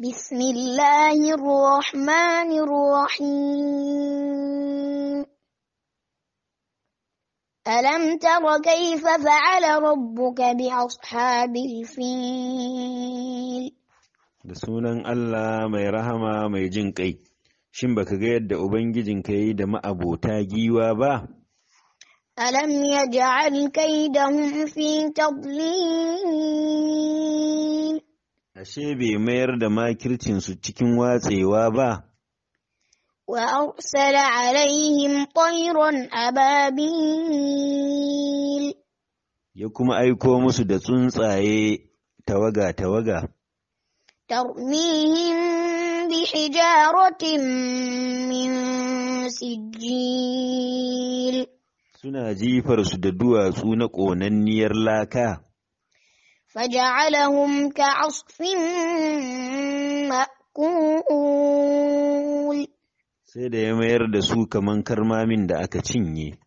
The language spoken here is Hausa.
بسم الله الرحمن الرحيم. ألم تر كيف فعل ربك بأصحاب الفيل؟ بسونان الله مي رحمة مي جنكي شمبك غير دعوبنجي جنكي دم أبو تاجي تاجيوابا ألم يجعل كيدهم في تضليل؟ Ashe bai mayar da makircinsu cikin watsewa ba, وأرسل عليهم طيرا أبابيل ya kuma aiko musu da tsuntsaye tawaga-tawaga, ترميهم بحجارة من سجيل suna jifarsu da duwatsu na ƙonanniyar laka, فجعلهم كعصف مأكول sai da ya mayar da su kaman karmamin da aka cinye.